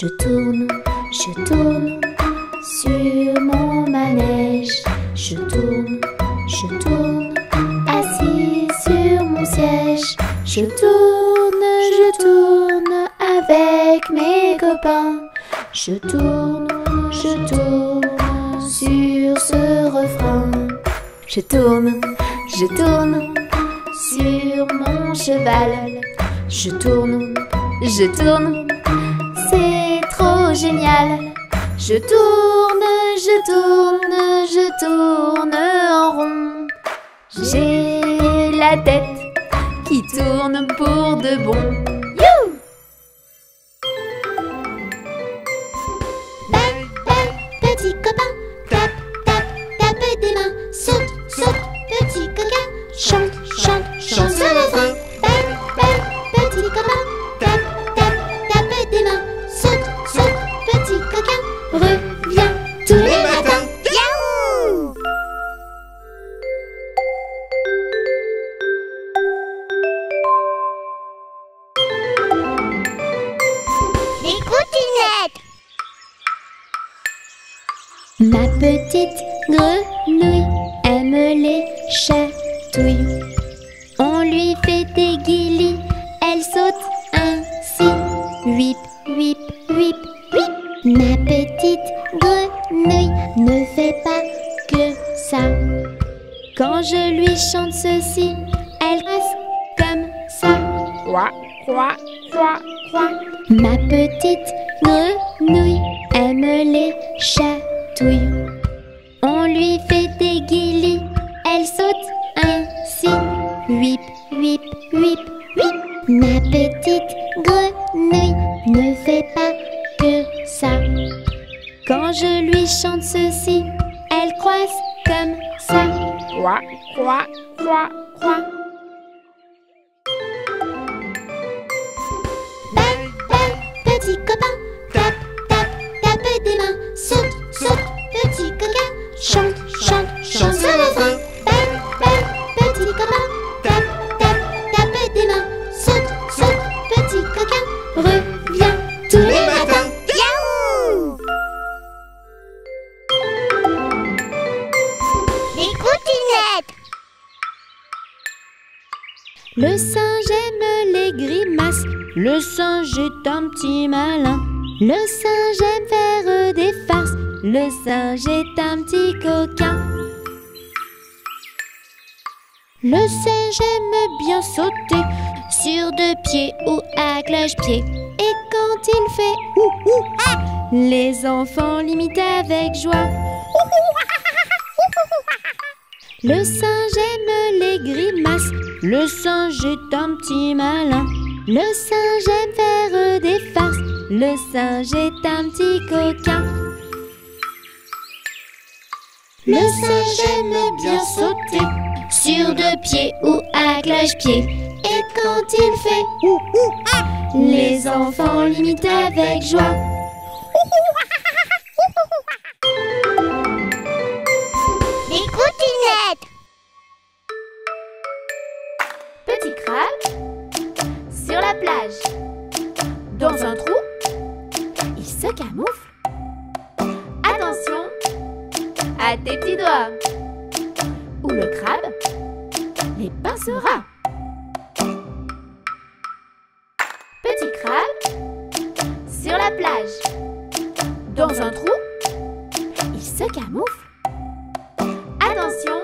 Je tourne, je tourne sur mon manège. Je tourne, je tourne assis sur mon siège. Je tourne, je tourne avec mes copains. Je tourne, je tourne sur ce refrain. Je tourne, je tourne sur mon cheval. Je tourne, je tourne, génial. Je tourne, je tourne, je tourne en rond. J'ai la tête qui tourne pour de bon. Elle saute ainsi. Whip, whip, whip, whip. Ma petite grenouille ne fait pas que ça. Quand je lui chante ceci, elle croise comme ça. Quoi, quoi, quoi, quoi. Chante, chante, chante ce refrain. Belle, belle, petit copain, tape, tape, tape des mains, saute, saute, petit coquin, reviens tous les matins. Yahoo! Les coutinettes Le singe aime les grimaces. Le singe est un petit malin. Le singe aime faire des farces. Le singe est un petit coquin. Le singe aime bien sauter sur deux pieds ou à cloche-pied. Et quand il fait ouh ouh ah, les enfants l'imitent avec joie. Le singe aime les grimaces. Le singe est un petit malin. Le singe aime faire des farces. Le singe est un petit coquin. Le singe aime bien sauter sur deux pieds ou à cloche-pied. Et quand il fait ouh ouh ah, les enfants l'imitent avec joie. Les coutinettes Petit crabe sur la plage. Dans un trou, se camoufle. Attention à tes petits doigts. Ou le crabe les pincera. Petit crabe sur la plage. Dans un trou, il se camoufle. Attention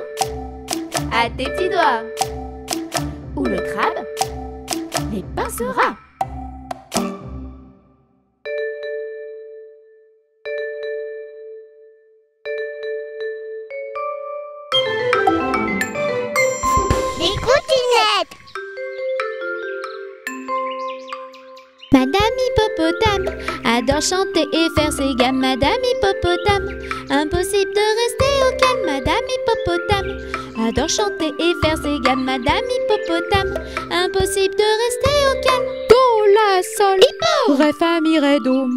à tes petits doigts ou le crabe les pincera. Adore chanter et faire ses gammes. Madame Hippopotame, impossible de rester au calme. Madame Hippopotame adore chanter et faire ses gammes. Madame Hippopotame, impossible de rester au calme. Do, la, sol, ré, fa, mi, ré, do.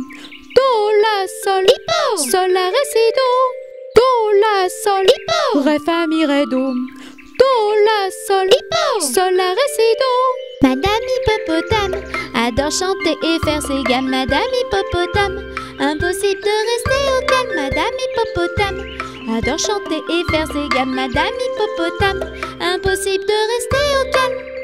Do, la, sol, sol, la, ré, si, do. Do, la, sol, ré, fa, mi, ré, do. Do, la, sol. Hippo adore chanter et faire ses gammes. Madame hippopotame, impossible de rester au calme. Madame hippopotame adore chanter et faire ses gammes. Madame hippopotame, impossible de rester au calme.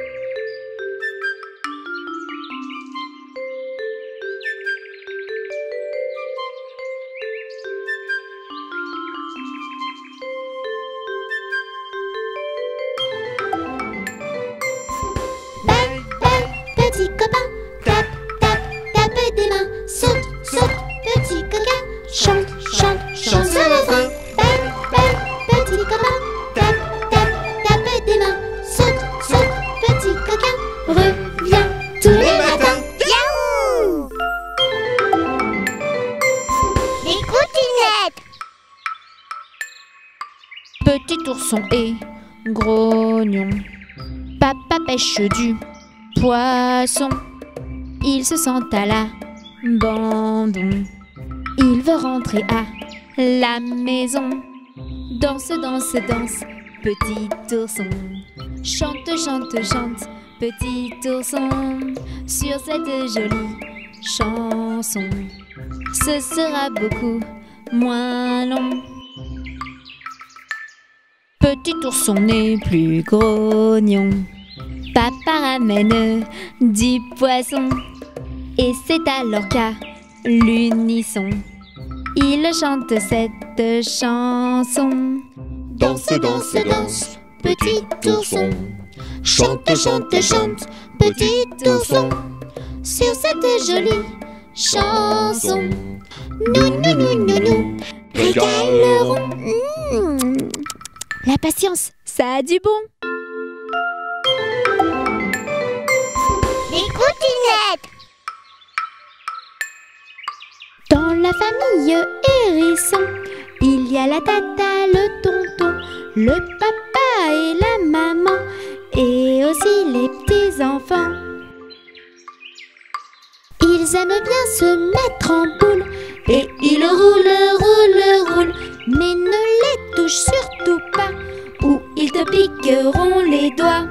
Du poisson. Il se sent à l'abandon. Il veut rentrer à la maison. Danse, danse, danse, petit ourson. Chante, chante, chante, petit ourson. Sur cette jolie chanson. Ce sera beaucoup moins long. Petit ourson n'est plus grognon. Papa ramène du poisson. Et c'est alors qu'à l'unisson, il chante cette chanson. Danse, danse, danse, petit ourson. Chante, chante, chante, petit ourson. Sur cette jolie chanson, Nous, nous, nous, nous, nous, régalerons. Mmh. la patience, ça a du bon. Hérisson, il y a la tata, le tonton, le papa et la maman, et aussi les petits enfants. Ils aiment bien se mettre en boule, et ils roulent, roulent, roulent, mais ne les touche surtout pas, ou ils te piqueront les doigts.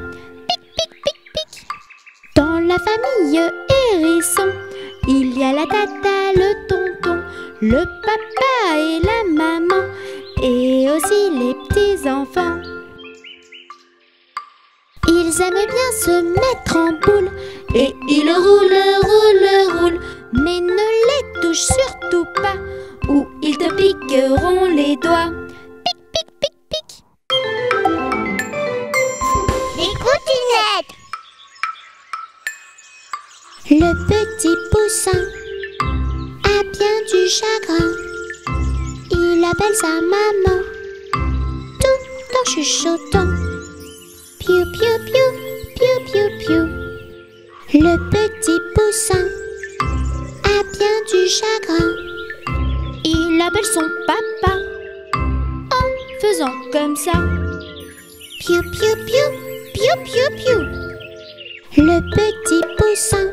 Pic, pic, pic, pic. Dans la famille hérisson, il y a la tata, le tonton, le papa et la maman, et aussi les petits enfants. Ils aiment bien se mettre en boule, et ils roulent, roulent, roulent, mais ne les touche surtout pas, ou ils te piqueront les doigts. Pic, pic, pic, pic. Les coutinettes Le petit poussin bien du chagrin. Il appelle sa maman tout en chuchotant. Piou, piou, piou, piou, piou, piou. Le petit poussin a bien du chagrin. Il appelle son papa en faisant comme ça. Piou, piou, piou, piou, piou, piou. Le petit poussin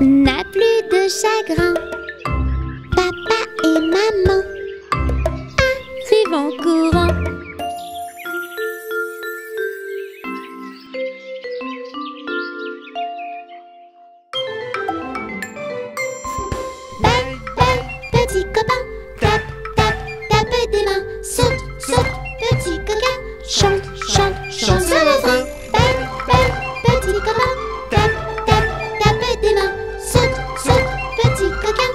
n'a plus de chagrin. Maman. Arrivent en courant. Belle, belle, petit copain, tape, tape, tape des mains, saute, saute, petit coquin, chante, chante, chante. Belle, belle, petit copain, tape, tape, tape des mains, saute, saute, petit coquin,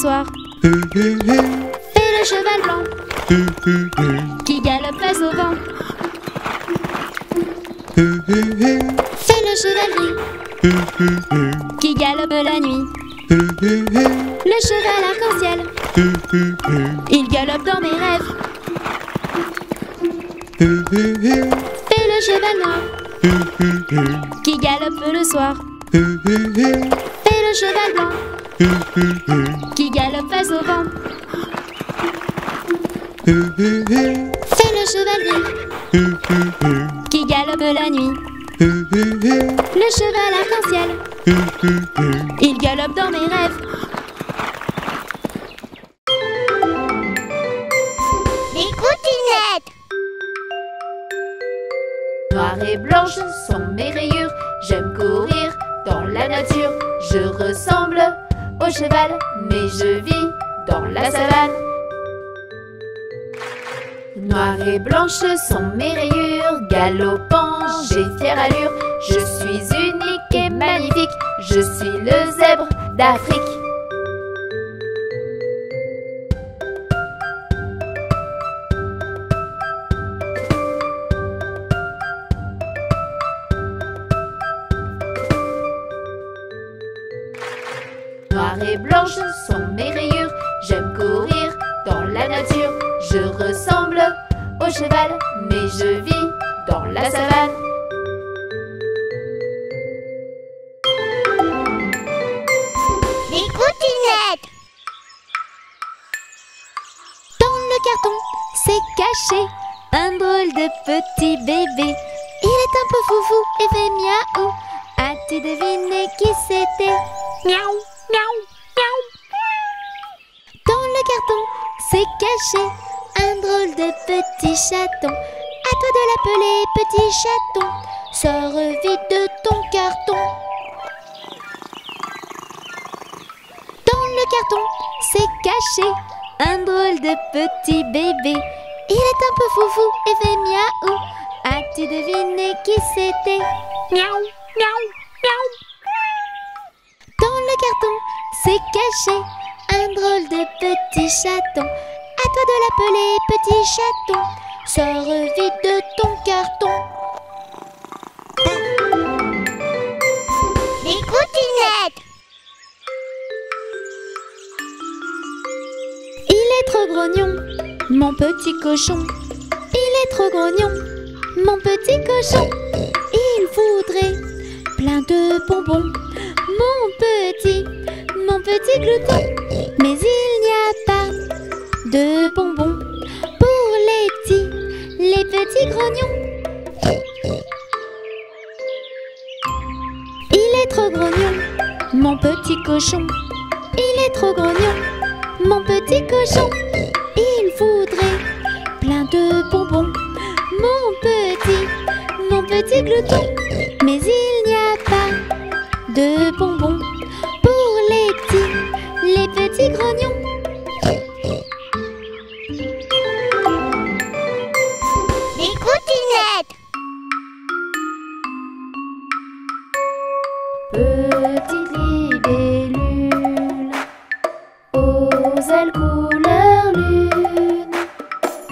soir. Fais le cheval blanc qui galope face au vent. Fais le cheval gris qui galope la nuit. Le cheval arc-en-ciel, il galope dans mes rêves. Fais le cheval noir qui galope le soir. Fais le cheval blanc qui galope face au vent. Fais le chevalier qui galope la nuit. Le cheval arc-en-ciel, il galope dans mes rêves. Les coutinettes Noires et blanches sont mes rayures. J'aime courir dans la nature. Je ressemble cheval, mais je vis dans la savane. Noires et blanches sont mes rayures. Galopant, j'ai fière allure. Je suis unique et magnifique. Je suis le zèbre d'Afrique. Mais je vis dans la savane. Les coutinettes Dans le carton, c'est caché un drôle de petit bébé. Il est un peu foufou et fait miaou. As-tu deviné qui c'était? Miaou, miaou, miaou. Dans le carton, c'est caché un drôle de petit chaton. À toi de l'appeler petit chaton. Sors vite de ton carton. Dans le carton, c'est caché un drôle de petit bébé. Il est un peu foufou et fait miaou. As-tu deviné qui c'était? Miaou, miaou, miaou. Dans le carton, c'est caché un drôle de petit chaton. À toi de l'appeler petit chaton. Sors vite de ton carton. Les coutinettes Il est trop grognon, mon petit cochon. Il est trop grognon, mon petit cochon. Il voudrait plein de bonbons, mon petit, mon petit glouton. Mais il de bonbons pour les petits, les petits grognons. Il est trop grognon, mon petit cochon. Il est trop grognon, mon petit cochon. Il voudrait plein de bonbons, mon petit, mon petit glouton. Mais il n'y a pas de bonbons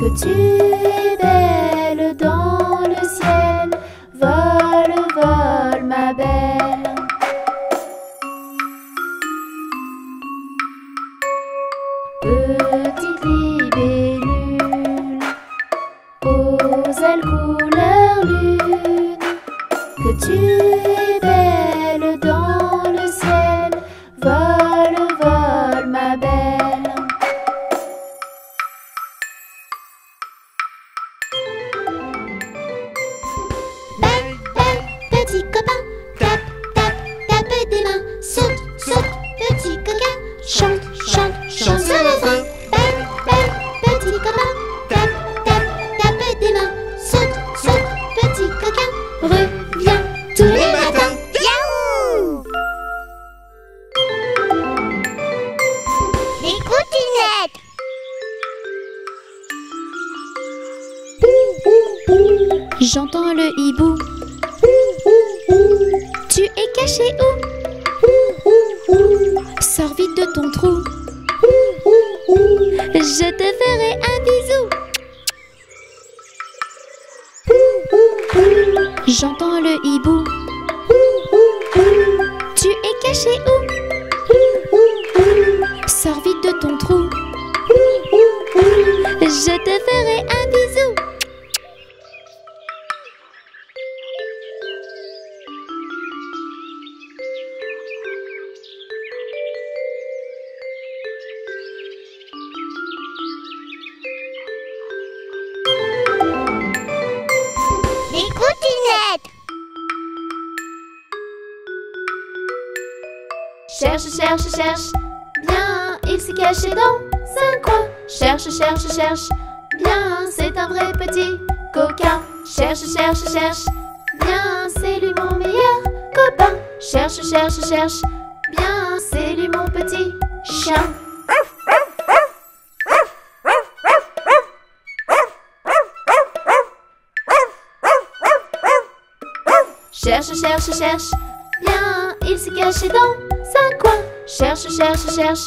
que tu J'entends le hibou. Tu es caché où? Sors vite de ton trou. Je te ferai un bisou. J'entends le hibou. Tu es caché où? Sors vite de ton trou. Je te ferai un bisou. Cherche, cherche, cherche. Bien, c'est un vrai petit coquin. Cherche, cherche, cherche. Bien, c'est lui mon meilleur copain. Cherche, cherche, cherche. Bien, c'est lui mon petit chien. Cherche, cherche, cherche. Bien, il s'est caché dans un coin. Cherche, cherche, cherche.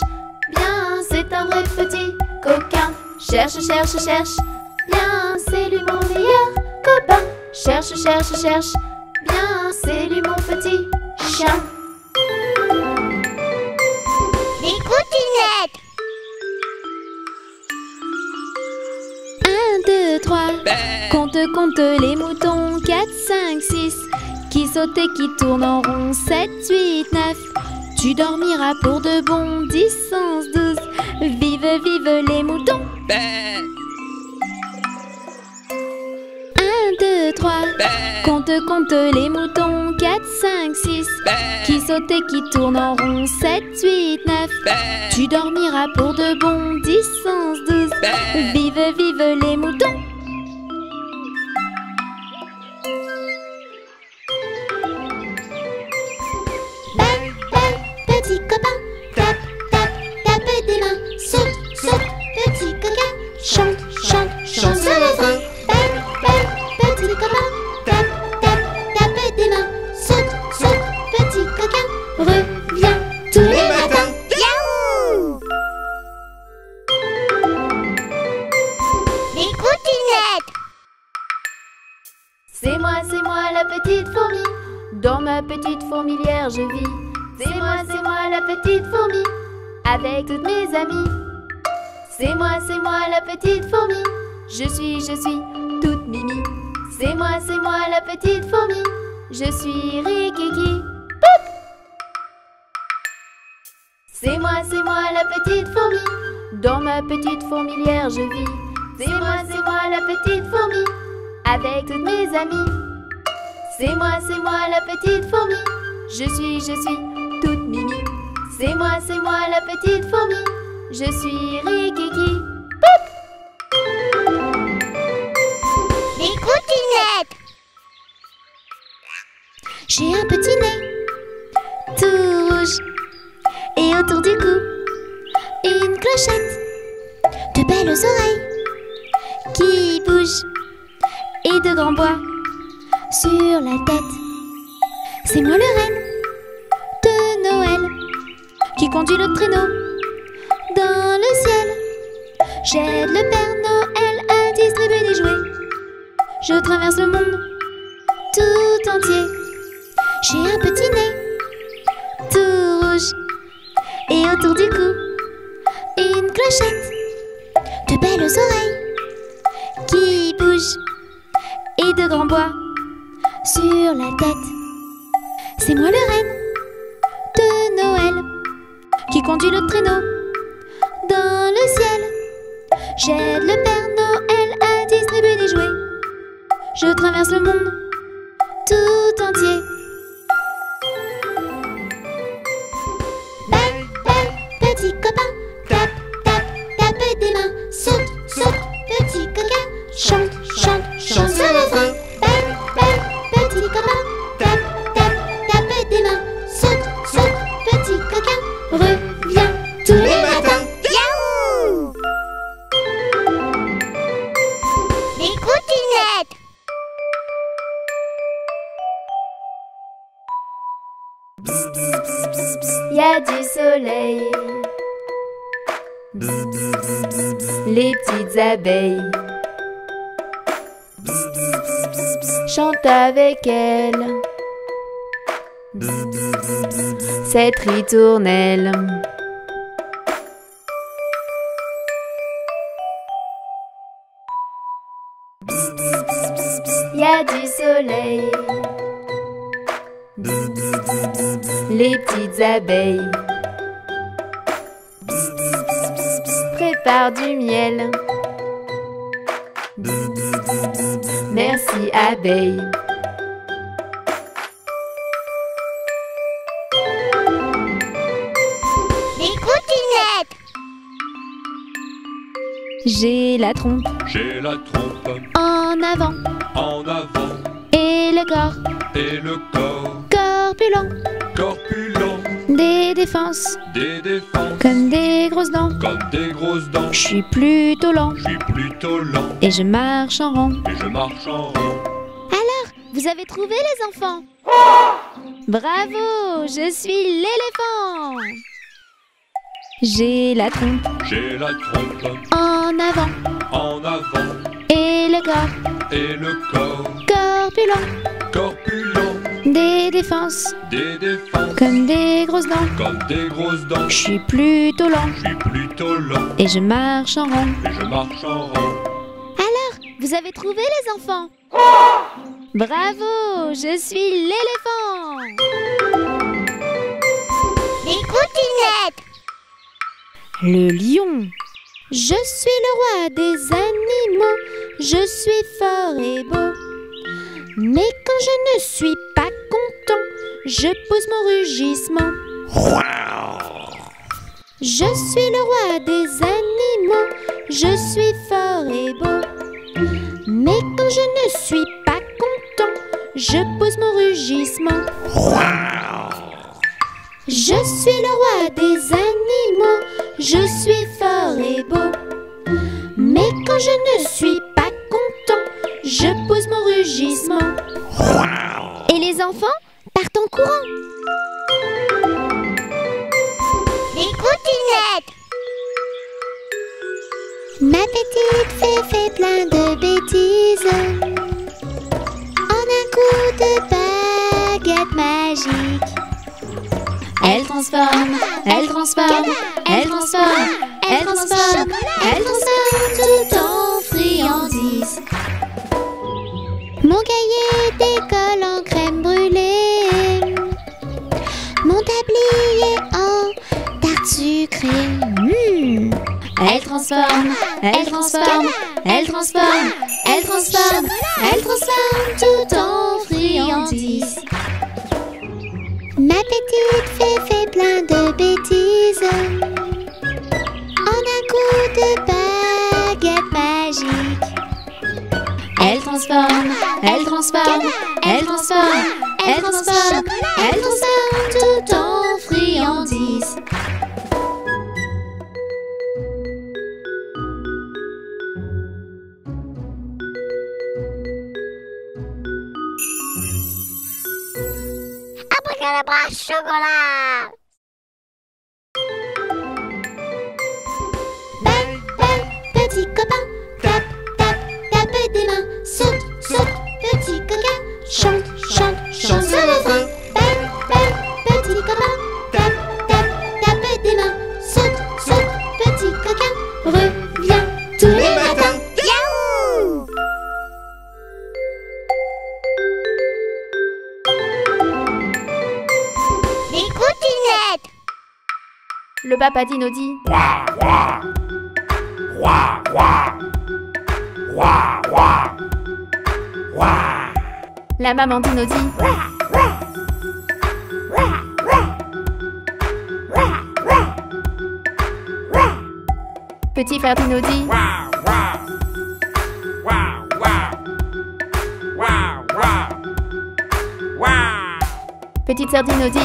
Bien, c'est un vrai petit coquin. Cherche, cherche, cherche. Bien, c'est lui mon meilleur copain. Cherche, cherche, cherche. Bien, c'est lui mon petit chien. Les coutinettes. Un, deux, trois. Compte, compte les moutons. 4, 5, 6. Qui saute et qui tourne en rond. 7, 8, 9. Tu dormiras pour de bon. 10, 11, 12. Vive, vive les moutons. 1, 2, 3. Compte, compte les moutons. 4, 5, 6. Qui saute et qui tourne en rond. 7, 8, 9. Tu dormiras pour de bon. 10, 11, 12. Vive, vive les moutons. Belle, belle, petit copain. Tape, tape, tape des mains. Saute, saute, petit coquin. Reviens tous les matins. Yaouh Les coutinettes. C'est moi, c'est moi la petite fourmi. Dans ma petite fourmilière je vis. C'est moi, c'est moi la petite fourmi. Avec toutes mes amies. C'est moi, c'est moi la petite fourmi. Je suis, je suis toute mimi. C'est moi, c'est moi la petite fourmi. Je suis Rikiki. C'est moi, c'est moi la petite fourmi. Dans ma petite fourmilière je vis. C'est moi, c'est moi la petite fourmi. Avec toutes mes amies. C'est moi, c'est moi la petite fourmi. Je suis, je suis toute mimi. C'est moi, c'est moi la petite fourmi. Je suis Rikiki. J'ai un petit nez tout rouge et autour du cou une clochette, de belles oreilles qui bougent et de grands bois sur la tête. C'est moi le reine de Noël qui conduit le traîneau dans le ciel. J'aide le Père Noël à distribuer des jouets. Je traverse le monde tout entier. J'ai un petit nez tout rouge et autour du cou une clochette, de belles oreilles qui bougent et de grands bois sur la tête. C'est moi le reine de Noël qui conduit le traîneau dans le ciel. J'aide le Père Je traverse le monde tout entier. Il y a du soleil. Les petites abeilles chantent avec elle. Cette ritournelle. Il y a du soleil. les petites abeilles. Psst, psst, Prépare du miel. Merci abeille. J'ai la trompe. J'ai la trompe. En avant. En avant. Et le corps. Et le corps. Corpulent corpulent. Des défenses Des défenses comme des grosses dents. comme des grosses dents. Je suis plutôt lent Je suis plutôt lent et je marche en rond. et je marche en rond. Vous avez trouvé les enfants? Bravo, je suis l'éléphant. J'ai la trompe J'ai la trompe en avant en avant et le corps et le corps corpulent. corpulent. Des défenses Des défenses comme des grosses dents. comme des grosses dents. Je suis plutôt lent Je suis plutôt lent et je marche en rond. et je marche en rond. Vous avez trouvé les enfants? Bravo, je suis l'éléphant. Les coutinettes Le lion. Je suis le roi des animaux, je suis fort et beau. Mais quand je ne suis pas content, je pose mon rugissement. Je suis le roi des animaux, je suis fort et beau. Mais quand je ne suis pas content, je pose mon rugissement. Je suis le roi des animaux, je suis fort et beau. Mais quand je ne suis pas je pose mon rugissement. Et les enfants partent en courant. Les coutinettes Ma petite fée fait plein de bêtises En un coup de baguette magique Elle transforme, elle transforme, elle transforme, elle transforme, elle transforme tout en friandise. Mon cahier d'école en crème brûlée Mon tablier en tarte sucrée Mmh. Elle transforme, elle transforme, elle transforme, elle transforme, elle transforme tout en friandise. Ma petite fée fait plein de bêtises transforme, elle transforme, elle transforme, elle transforme tout en friandise. Abracadabra chocolat. Bang, bang, petit copain. Tape, tape, tape des mains Chante, chante, chante. Sur le feu Bang, bang, petit copain. Tape, tape, tape des mains. Saute, saute, petit coquin. Reviens tous les matins. Yaou Les coutinettes Le papa dino dit La maman dino dit Petit frère dino dit Petite sœur dino dit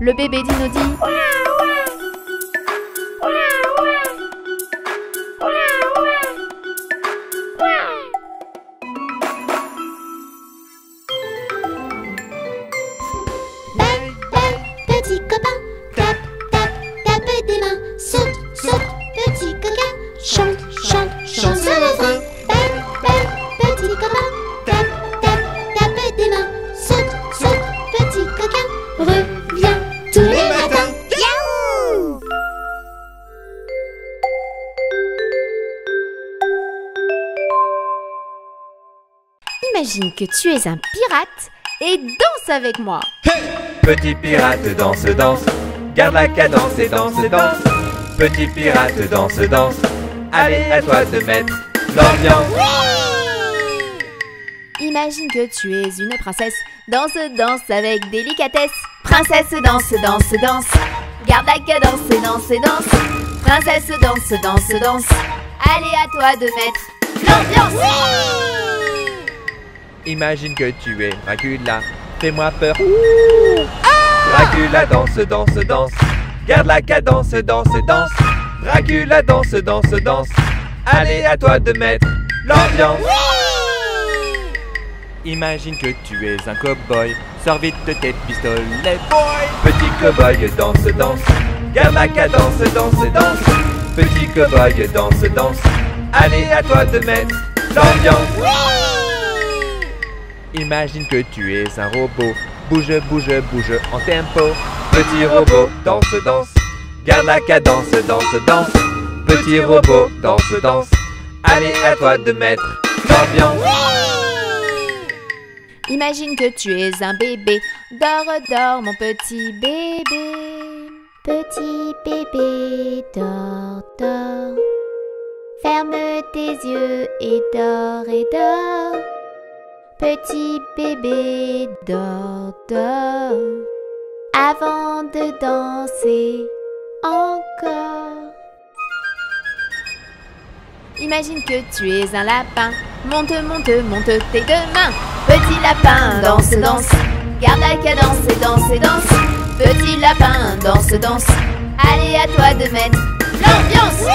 Le bébé dino dit Imagine que tu es un pirate et danse avec moi. Petit pirate danse, danse, garde la cadence et danse, danse. Petit pirate danse, danse, allez à toi de mettre l'ambiance. Imagine que tu es une princesse Danse, danse avec délicatesse. Princesse, danse, danse, danse. Garde la cadence et danse, et danse. Princesse, danse, danse, danse. Allez, à toi de mettre l'ambiance. Imagine que tu es Dracula, fais-moi peur. Dracula danse, danse, danse. Garde la cadence, danse, danse. Dracula danse, danse, danse. Allez, à toi de mettre l'ambiance. Imagine que tu es un cow-boy, sors vite de tes pistolets, boy. Petit cow-boy danse, danse. Garde la cadence, danse, danse. Petit cow-boy danse, danse. Allez, à toi de mettre l'ambiance. Imagine que tu es un robot. Bouge, bouge, bouge en tempo. Petit robot, danse, danse. Garde la cadence, danse, danse. Petit robot, danse, danse. Allez, à toi de mettre l'ambiance. Imagine que tu es un bébé. Dors, dors, mon petit bébé. Petit bébé, dors, dors. Ferme tes yeux et dors et dors. Petit bébé, dors, dors. Avant de danser encore. Imagine que tu es un lapin. Monte, monte, monte tes deux mains. Petit lapin, danse, danse. Garde la cadence et danse, et danse. Petit lapin, danse, danse. Allez, à toi de mettre l'ambiance.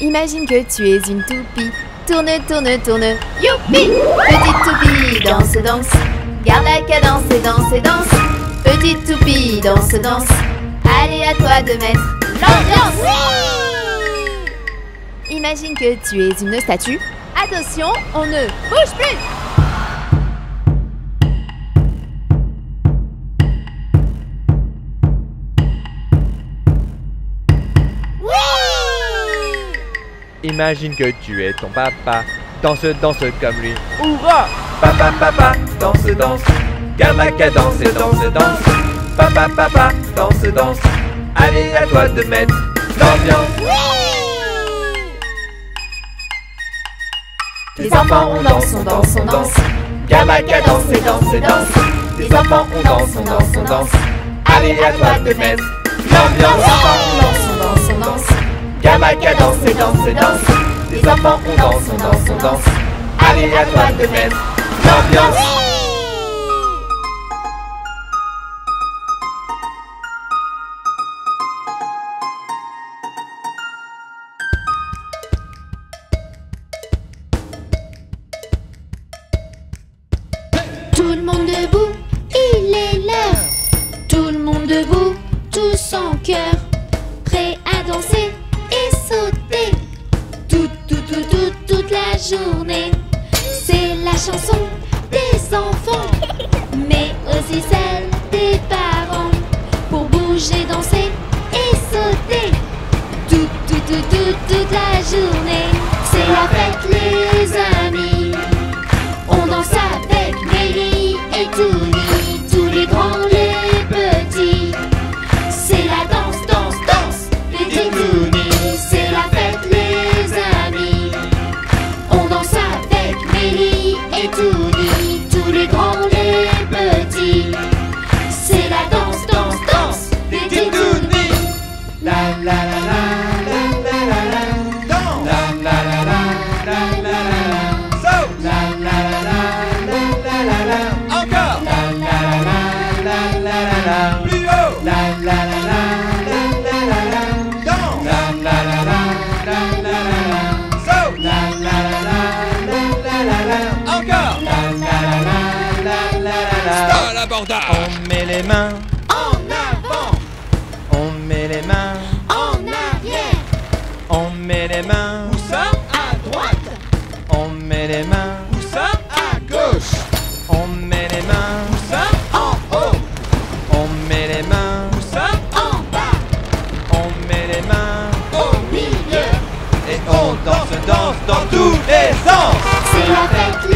Imagine que tu es une toupie. Tourne, tourne, tourne. Youpi! Petite toupie, danse, danse. Garde la cadence et danse, et danse. Petite toupie, danse, danse. Allez, à toi de mettre l'ambiance. Imagine que tu es une statue. Attention, on ne bouge plus. Imagine que tu es ton papa. Danse, danse comme lui. Hurrah! Papa, papa, danse, danse. Garde la cadence et danse, danse. Papa, papa, danse, danse. Allez, à toi de mettre l'ambiance. Les enfants, on danse, on danse, on danse. Garde la cadence et danse, danse. Les enfants, on danse, on danse, on danse. Allez, à toi de mettre l'ambiance. Les on danse, on danse, on danse. Et danse, et danse. Les enfants, on danse, on danse, on danse. Allez, à toi de mettre l'ambiance. Bouger, danser et sauter. Toute, toute, toute, toute, toute la journée. C'est la fête, les amis. Mains. En avant, On met les mains. En arrière, On met les mains. Où ça à droite, On met les mains. Où ça à gauche, On met les mains. Où ça en haut, On met les mains. Où ça en bas, On met les mains. Au milieu. Et on danse, danse dans tous les sens. C'est la fête,